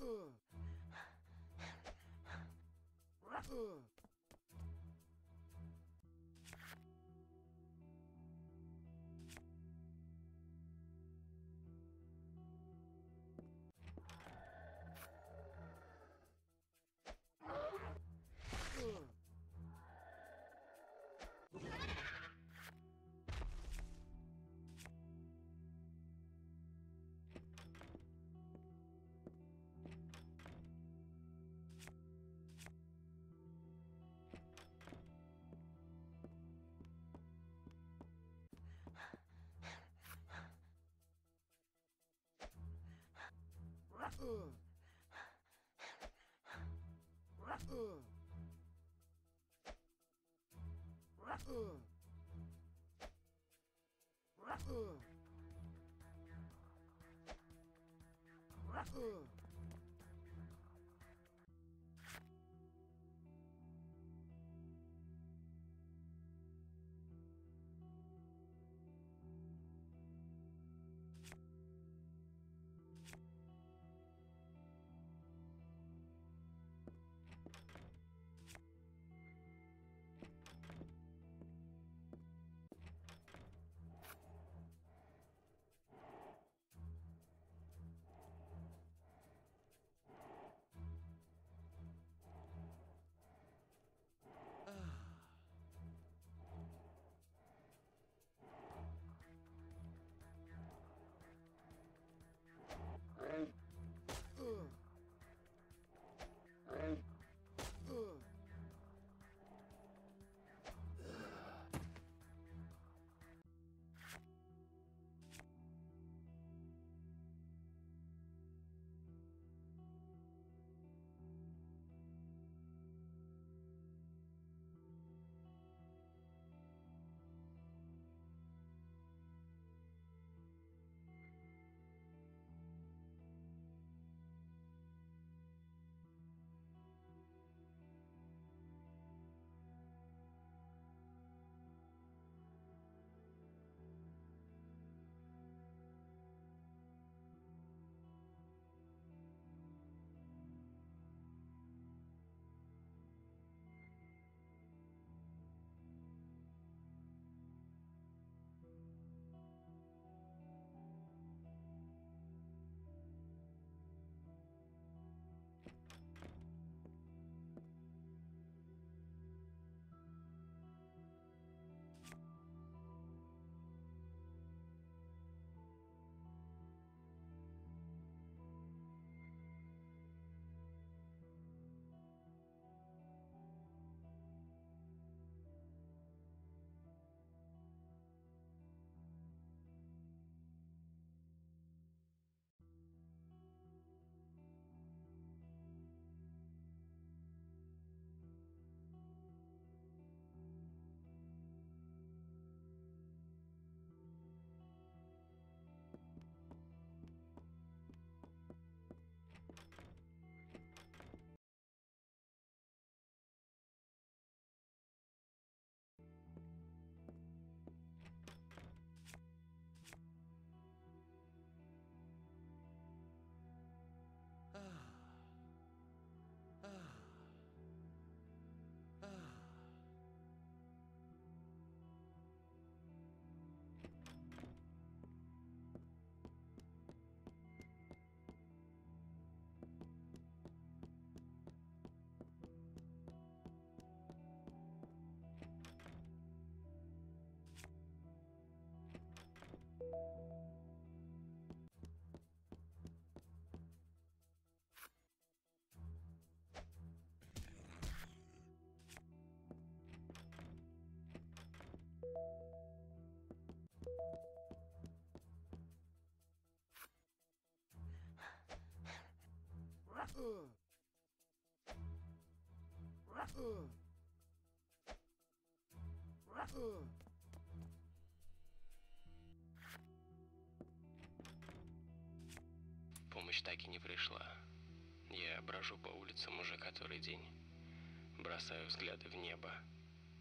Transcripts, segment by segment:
Ugh. Ugh. Ugh. Помощь так и не пришла. Я брожу по улицам уже который день. Бросаю взгляды в небо.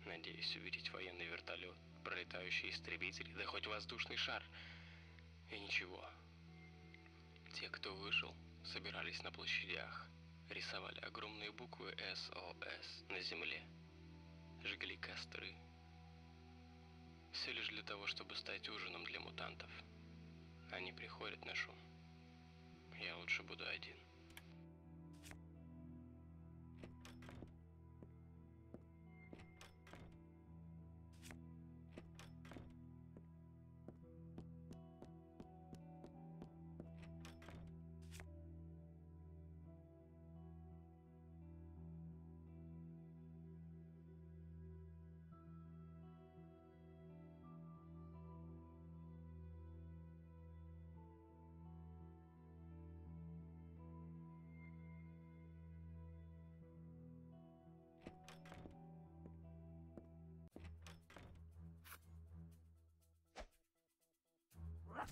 Надеюсь увидеть военный вертолет, пролетающий истребитель, да хоть воздушный шар. И ничего. Те, кто вышел, собирались на площадях, рисовали огромные буквы СОС на земле, жгли костры. Все лишь для того, чтобы стать ужином для мутантов. Они приходят на шум. Я лучше буду один.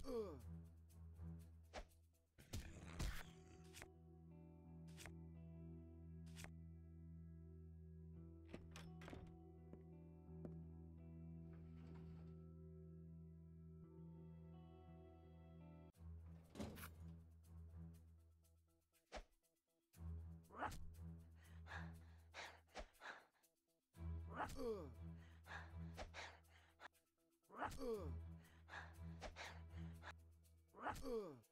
Ugh. Ugh. Ugh. Ugh.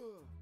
Ugh.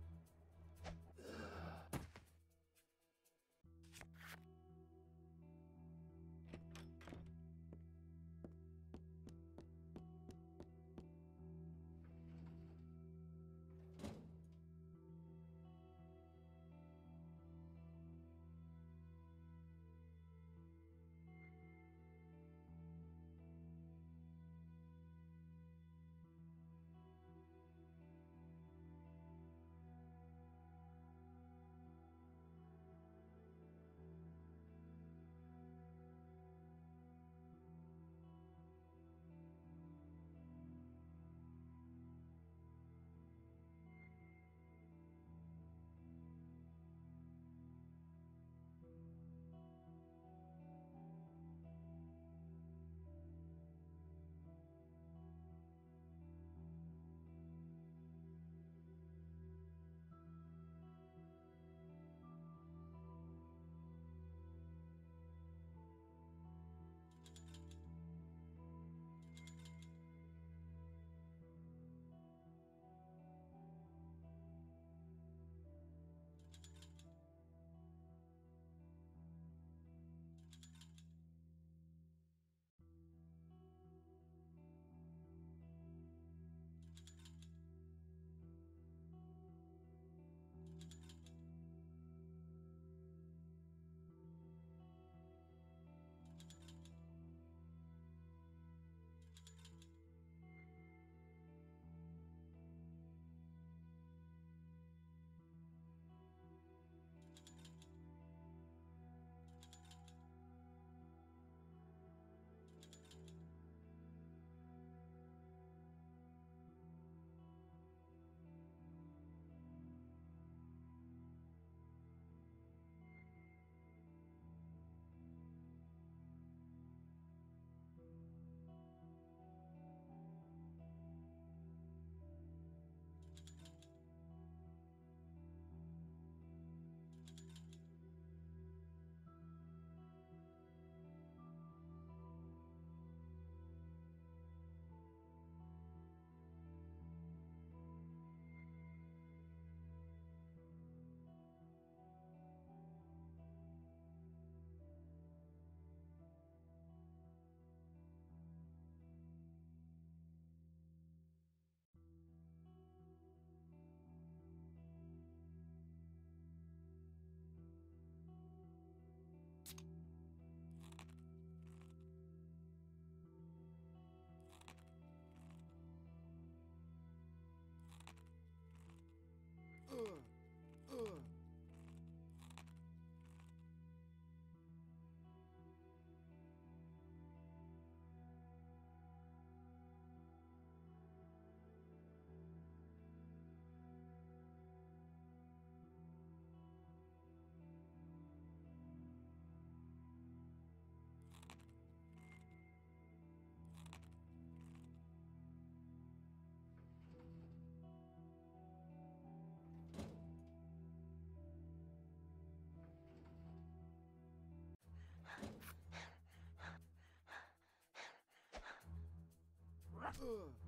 Ugh.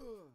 Ugh.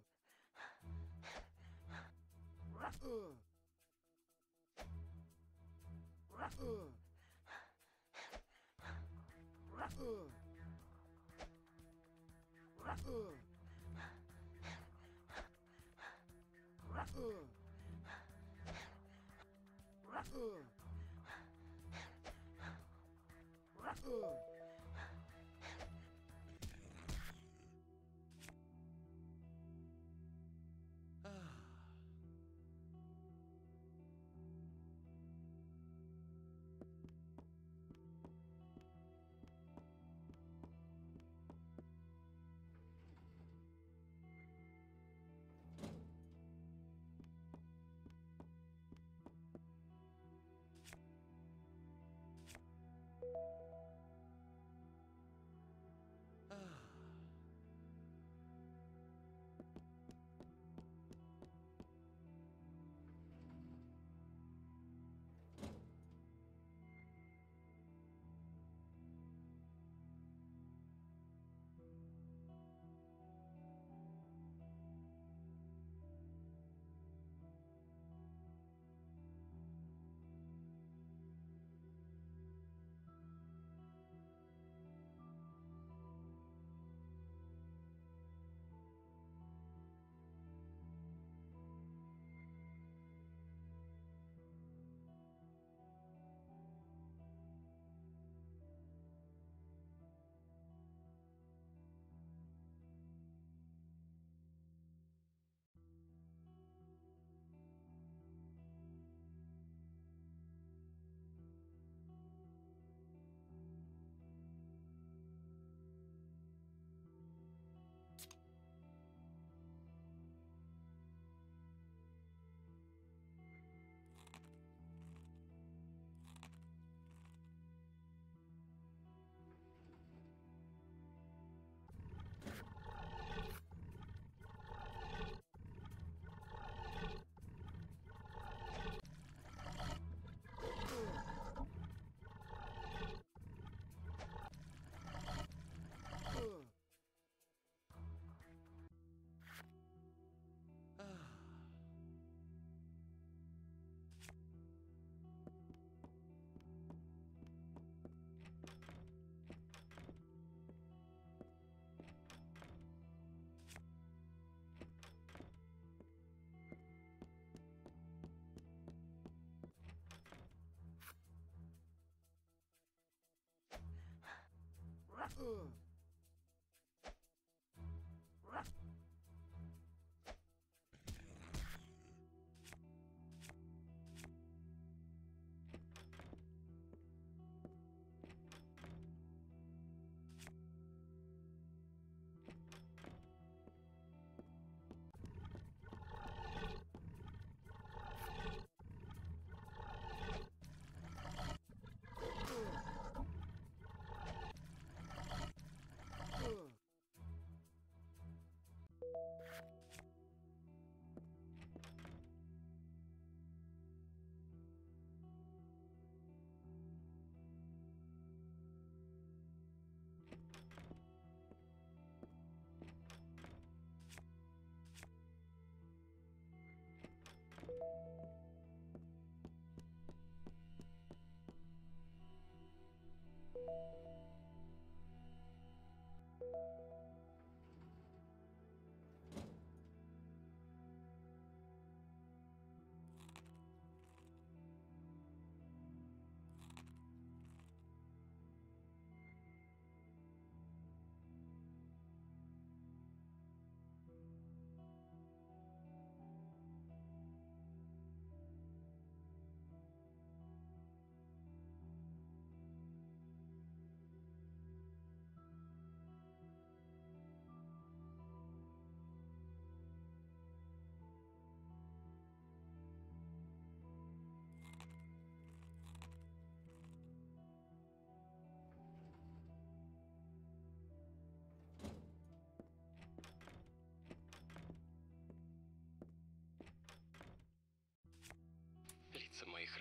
Ugh.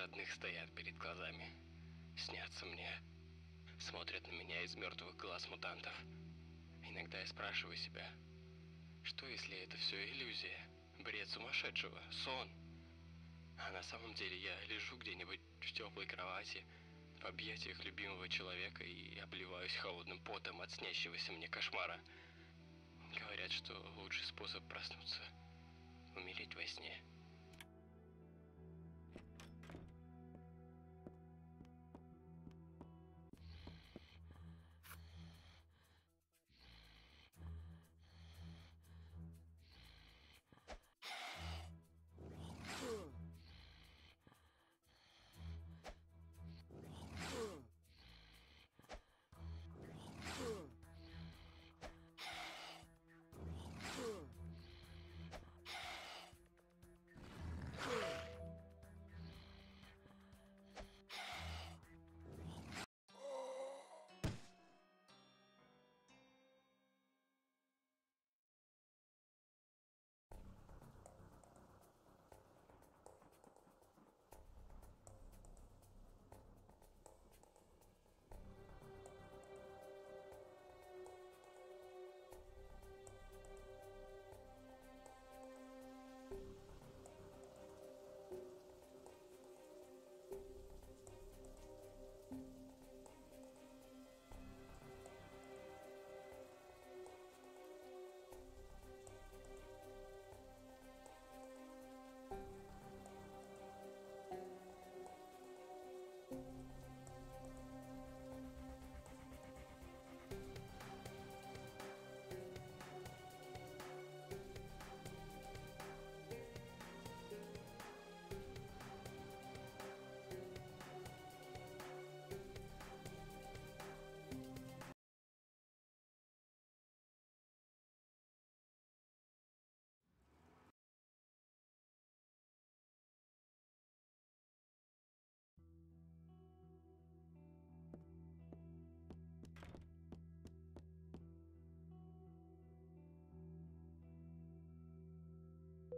Родных стоят перед глазами. Снятся мне. Смотрят на меня из мертвых глаз мутантов. Иногда я спрашиваю себя, что если это все иллюзия, бред сумасшедшего, сон? А на самом деле я лежу где-нибудь в теплой кровати, в объятиях любимого человека и обливаюсь холодным потом от снящегося мне кошмара. Говорят, что лучший способ проснуться — умереть во сне.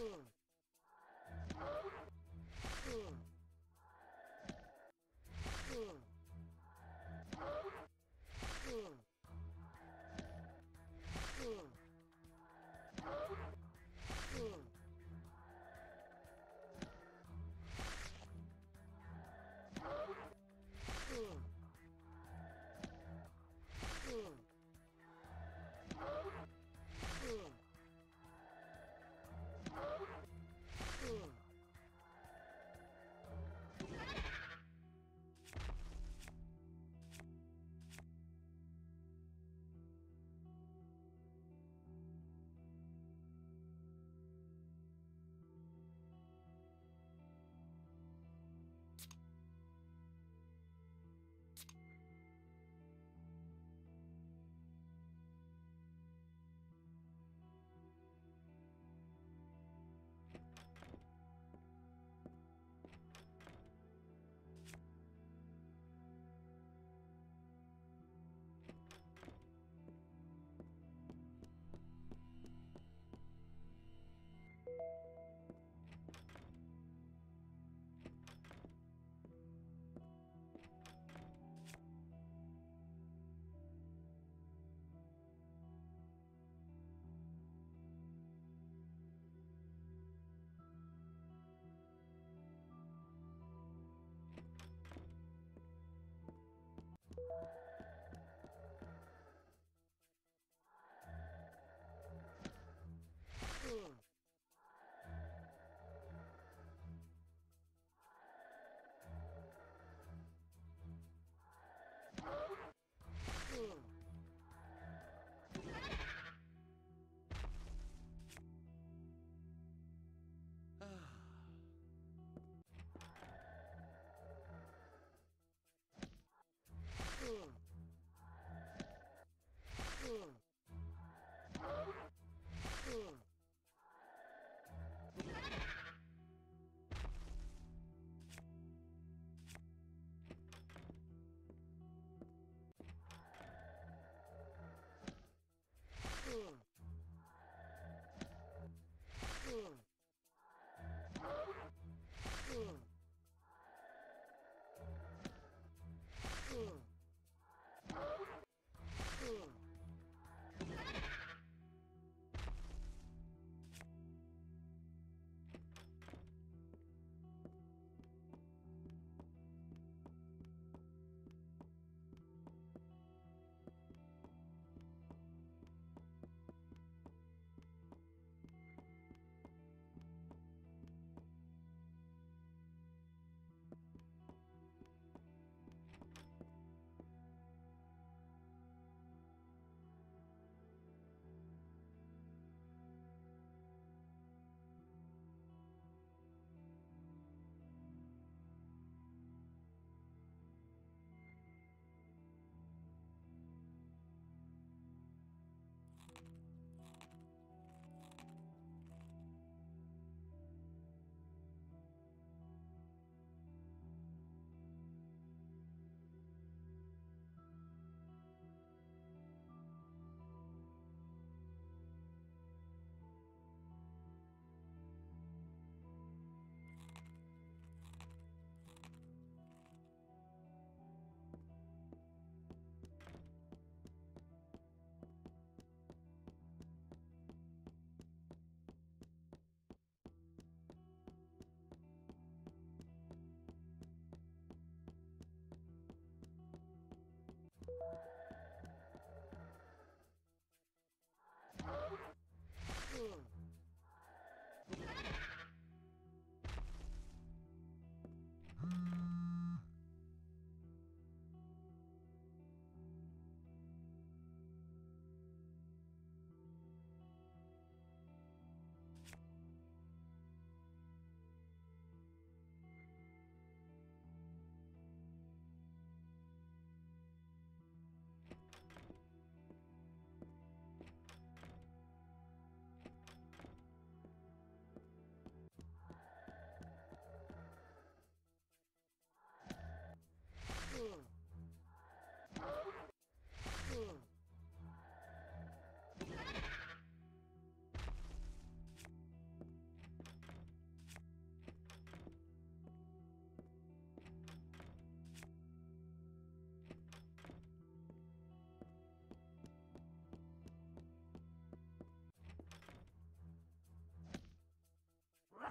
Ugh.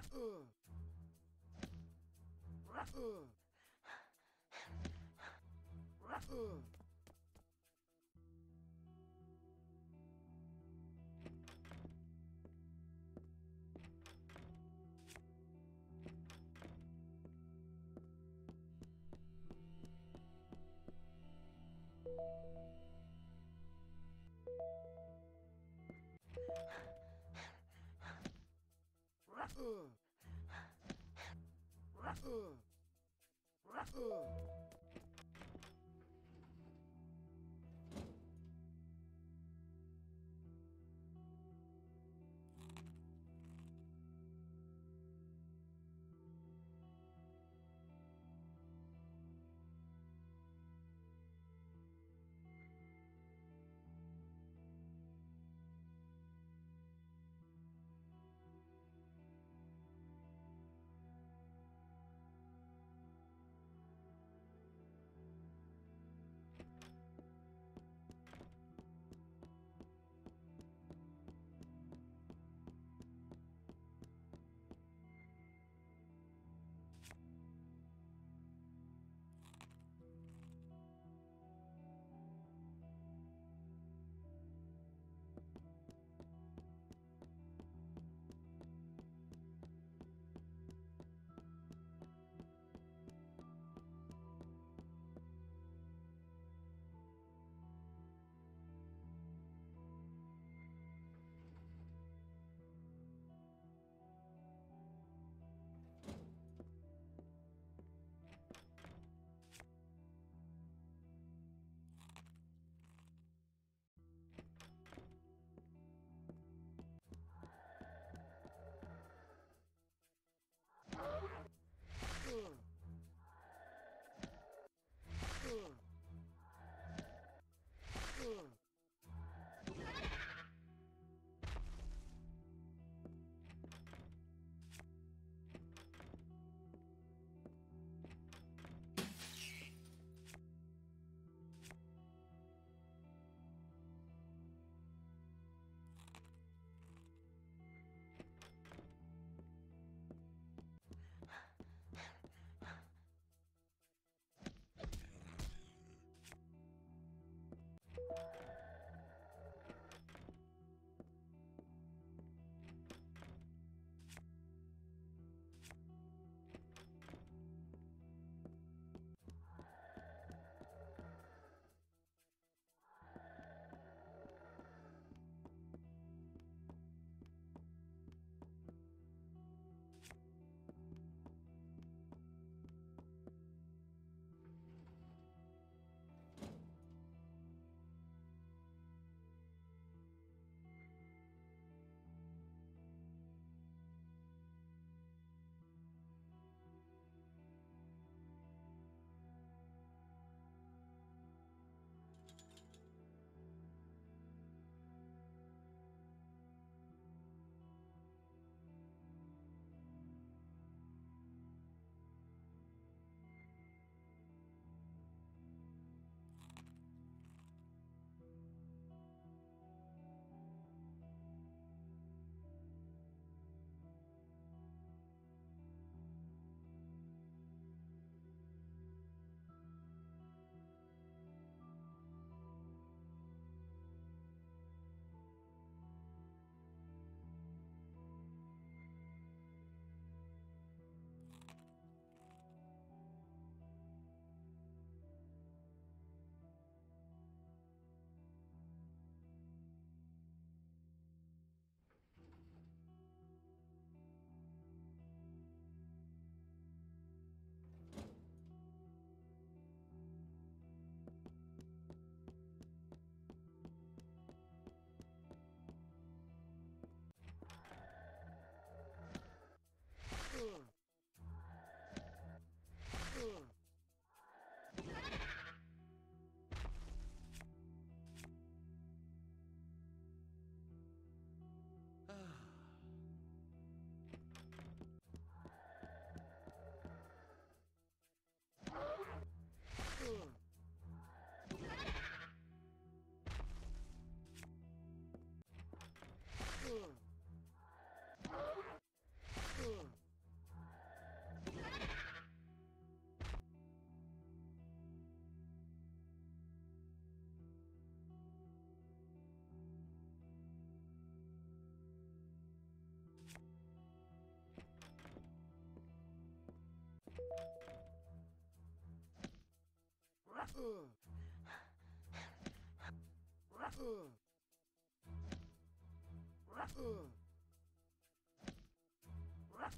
Uh. 으. 으.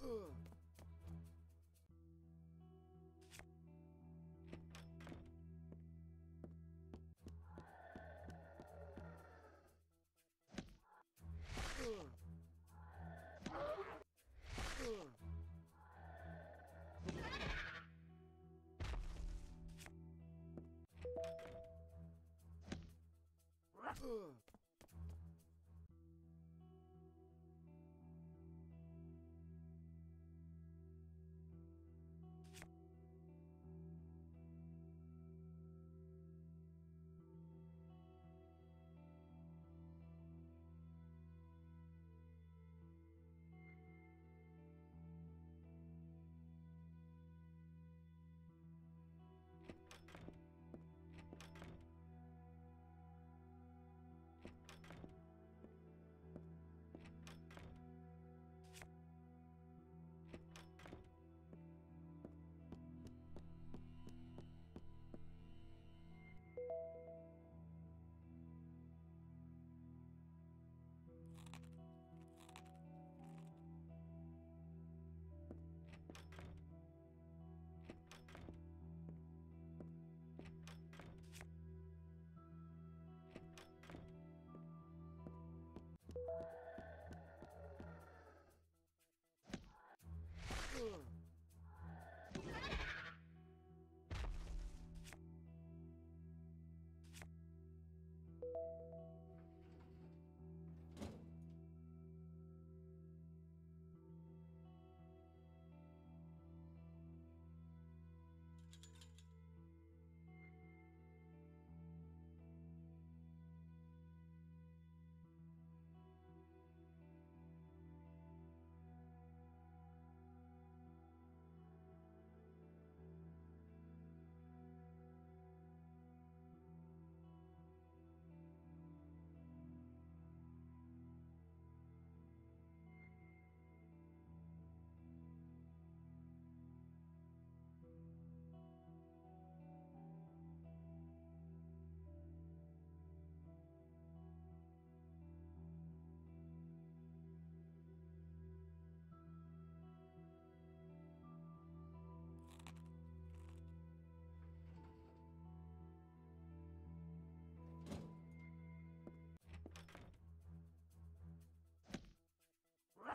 Ugh.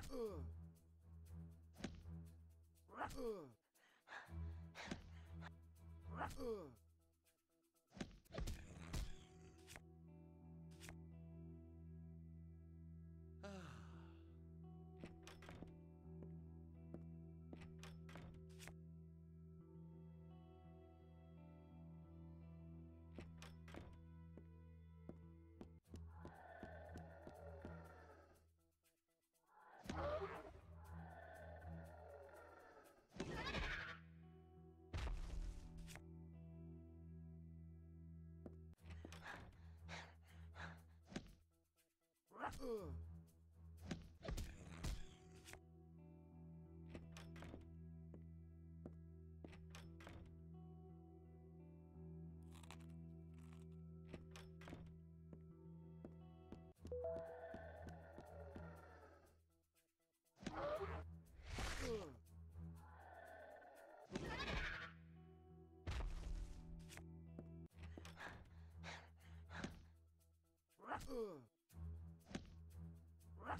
Ugh. Ugh.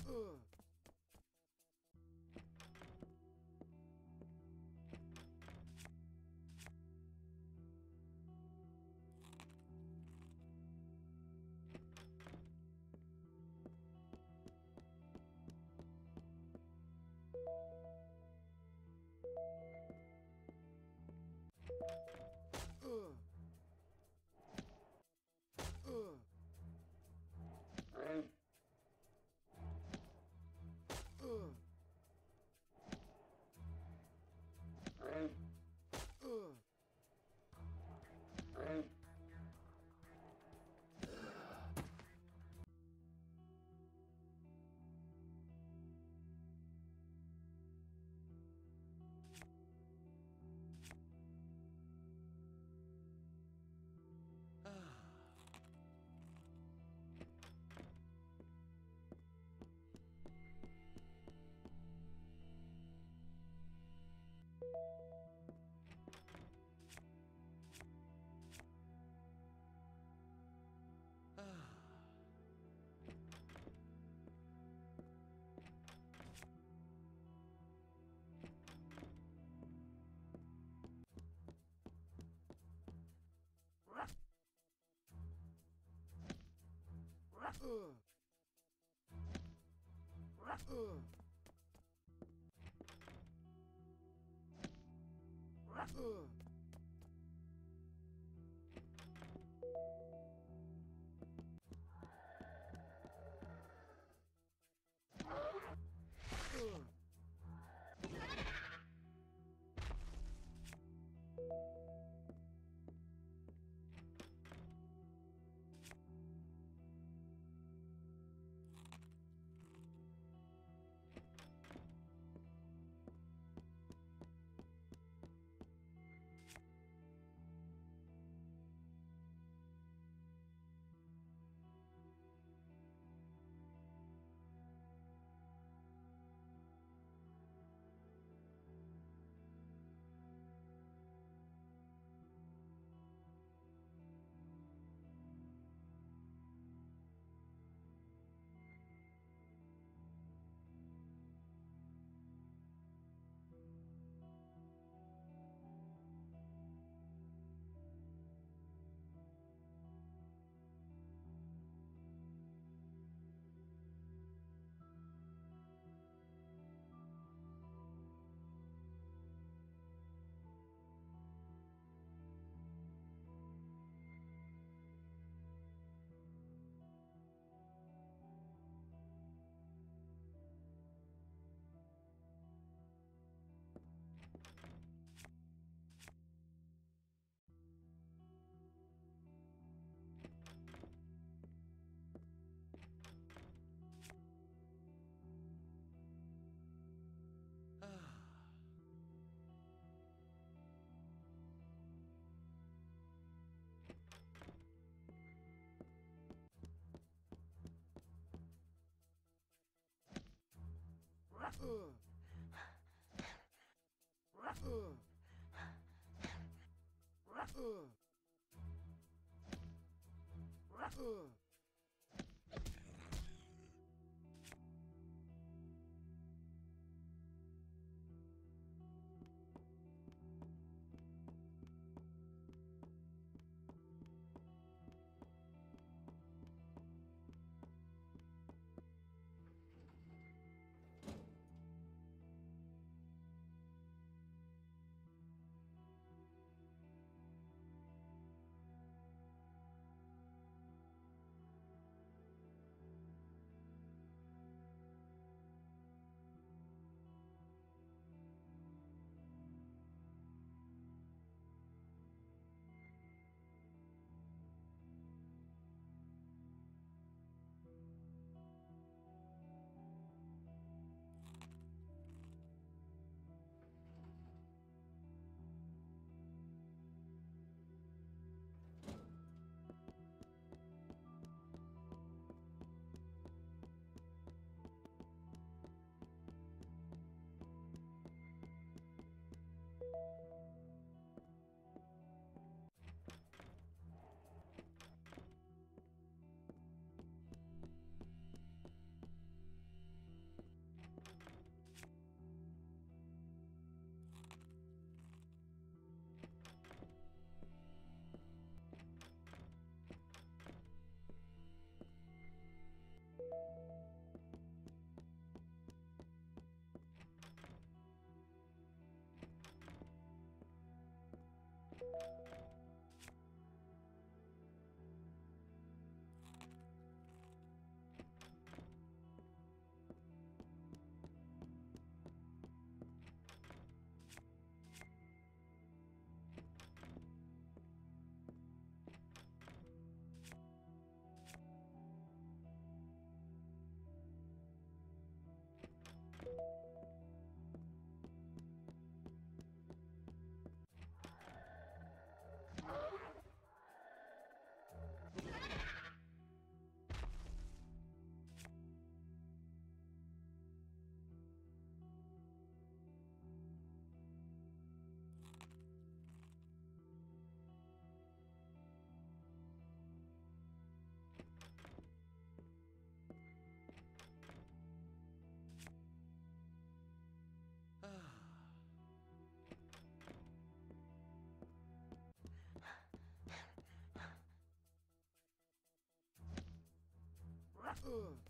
Ugh. Ugh. Ugh. О,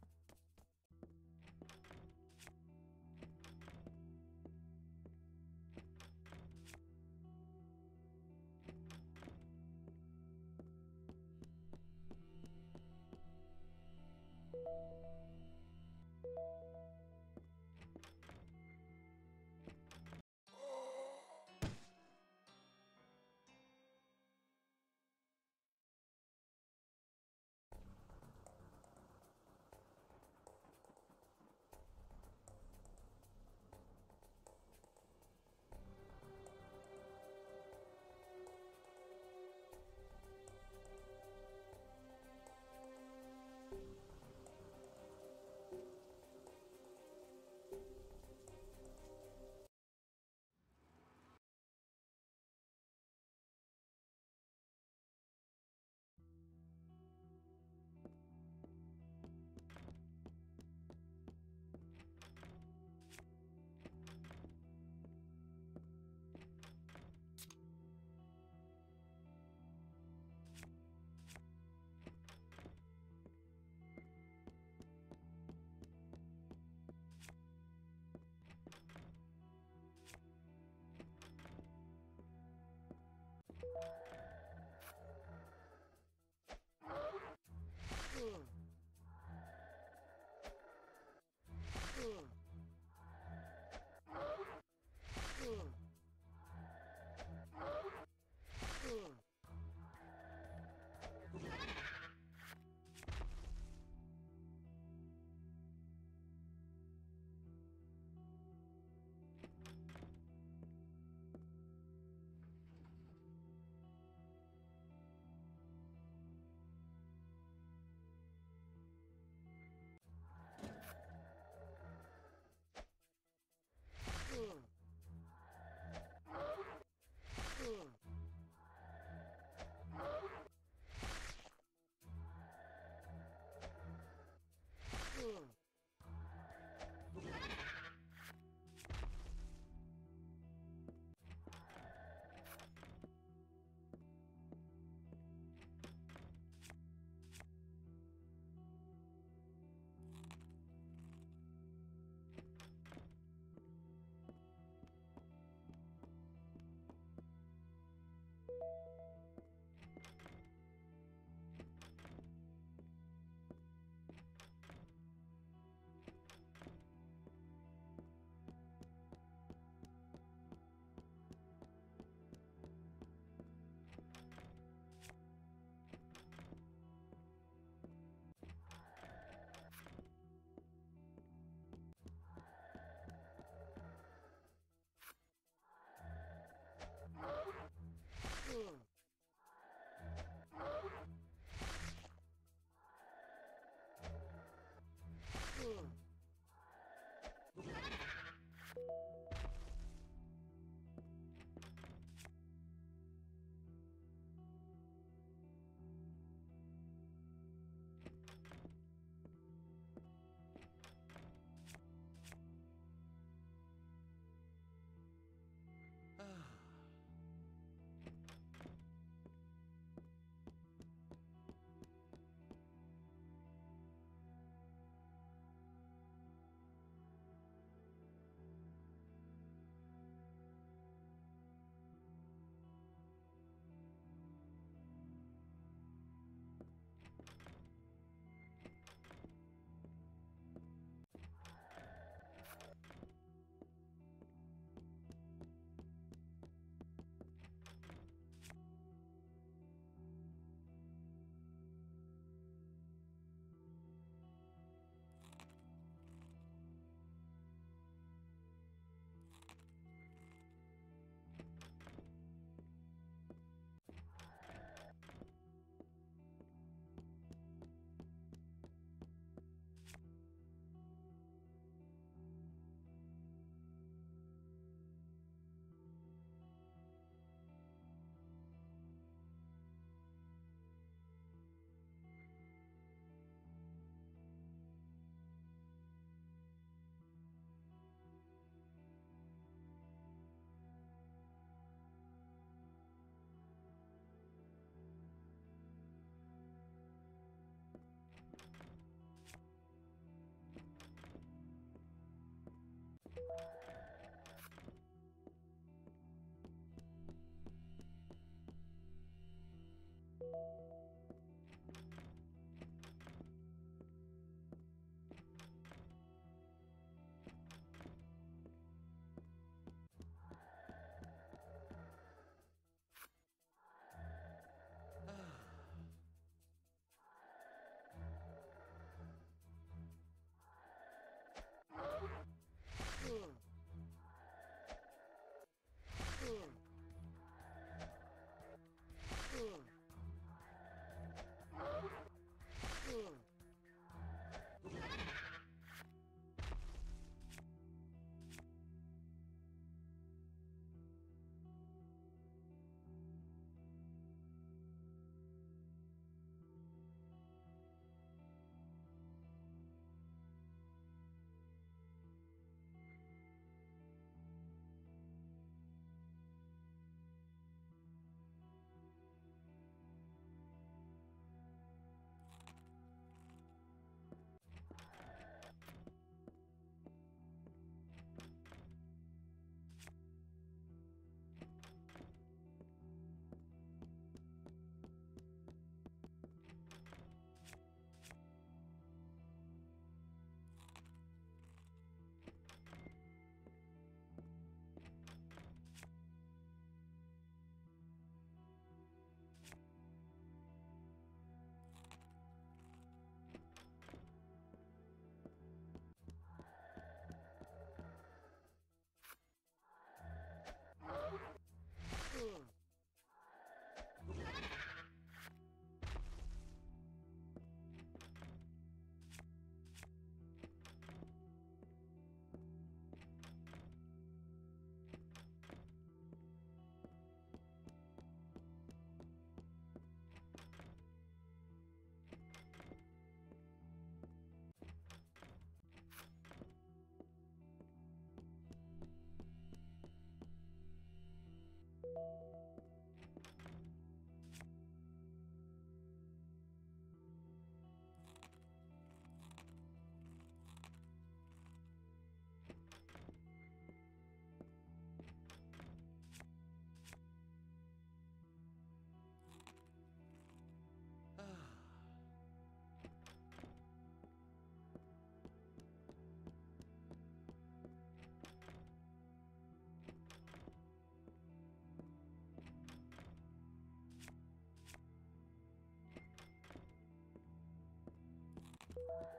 Bye.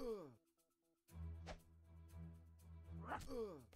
Ugh. Ugh.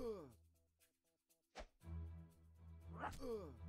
Ugh. Ugh.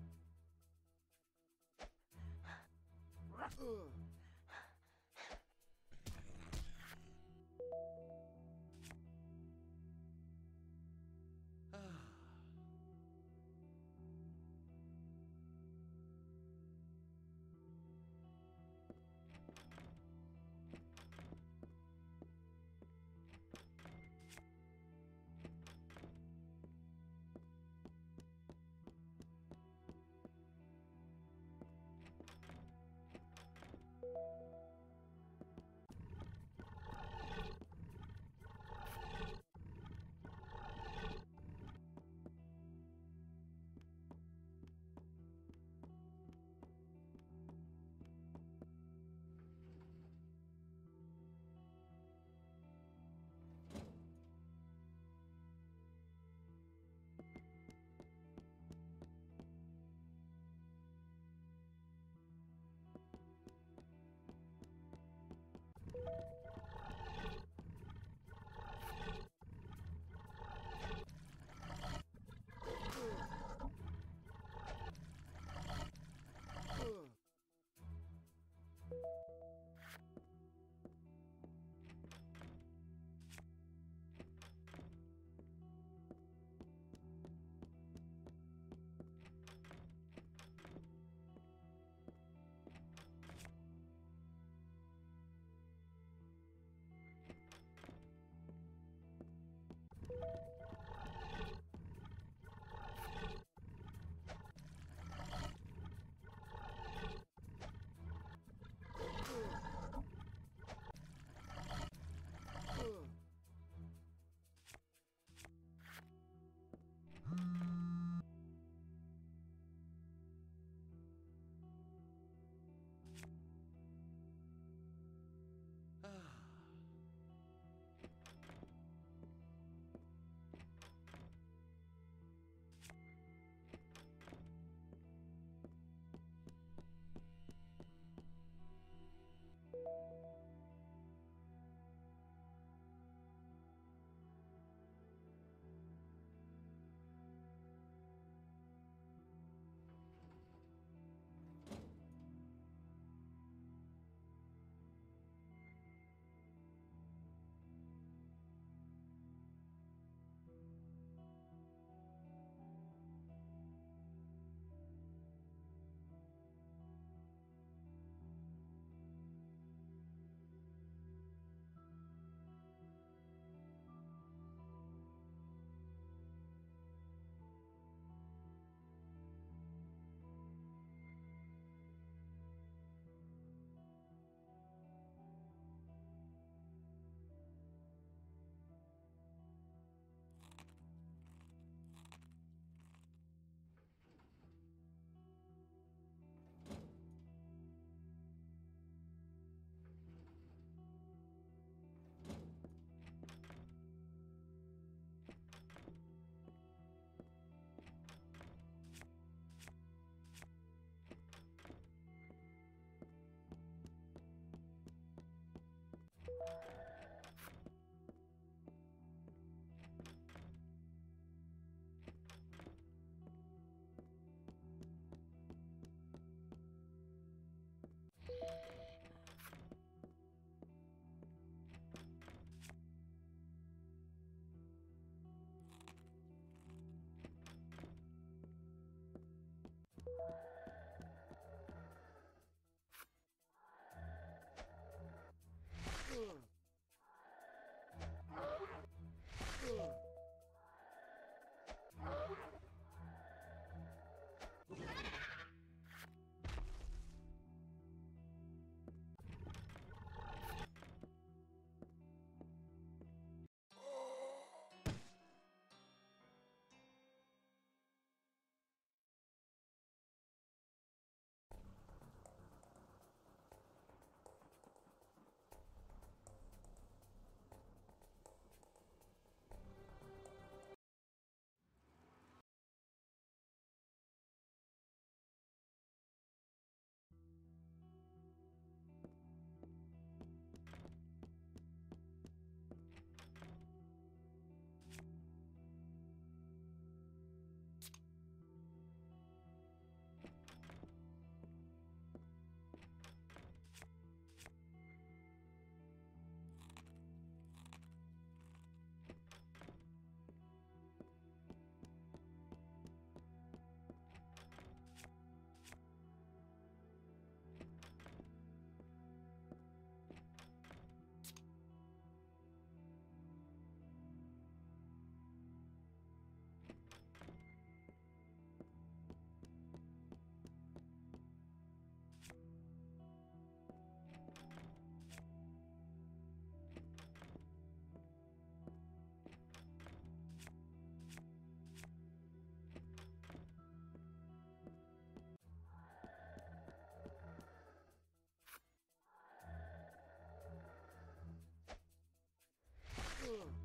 Ugh.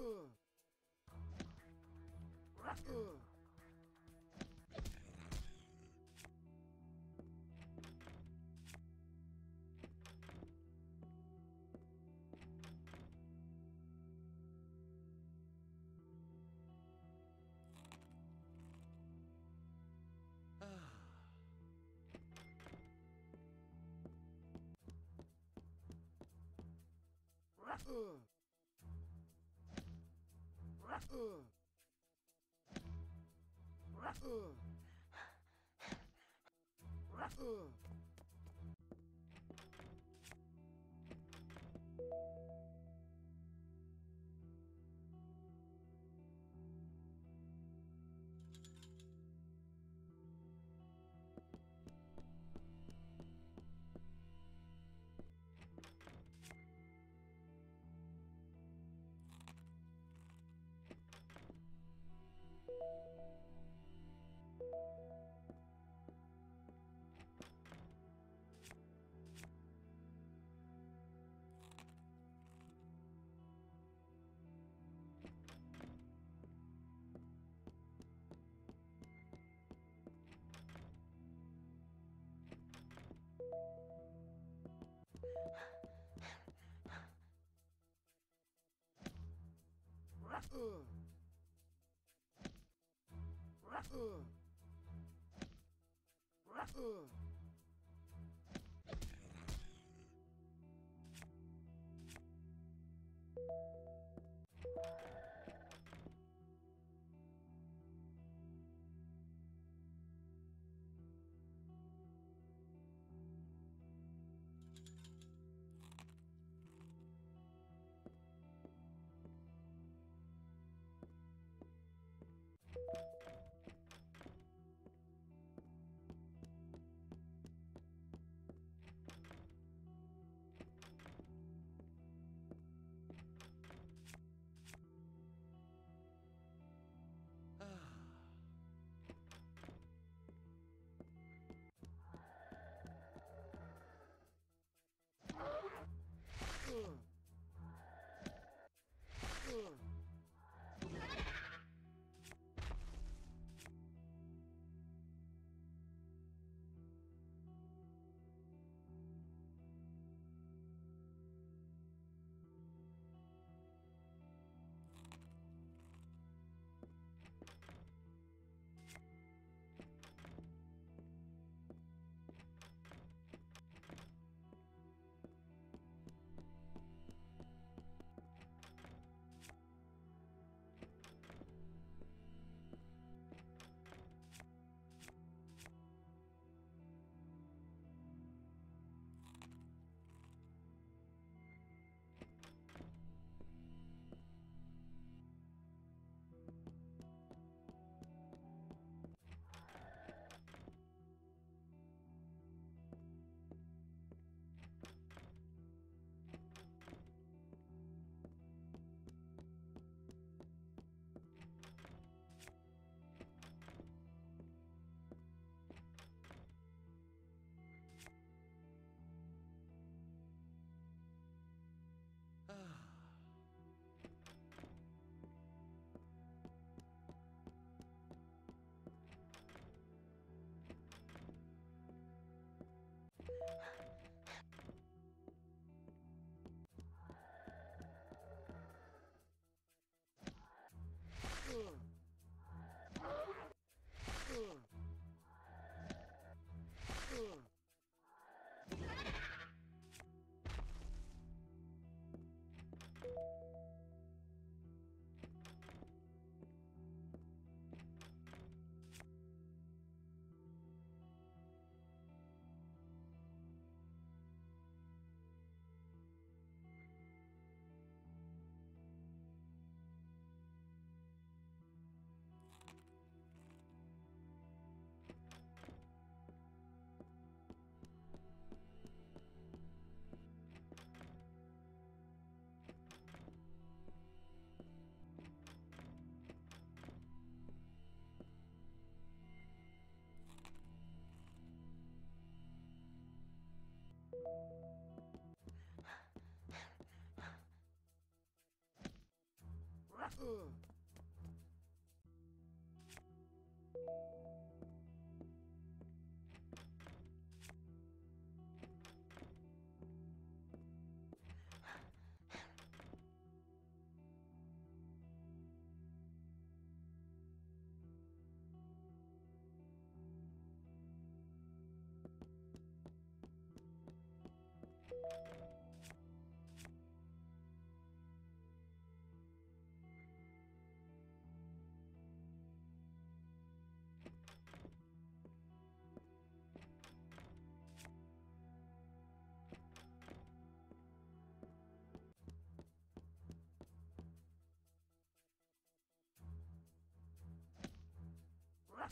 Ugh. Ugh. Ugh. you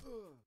Ugh.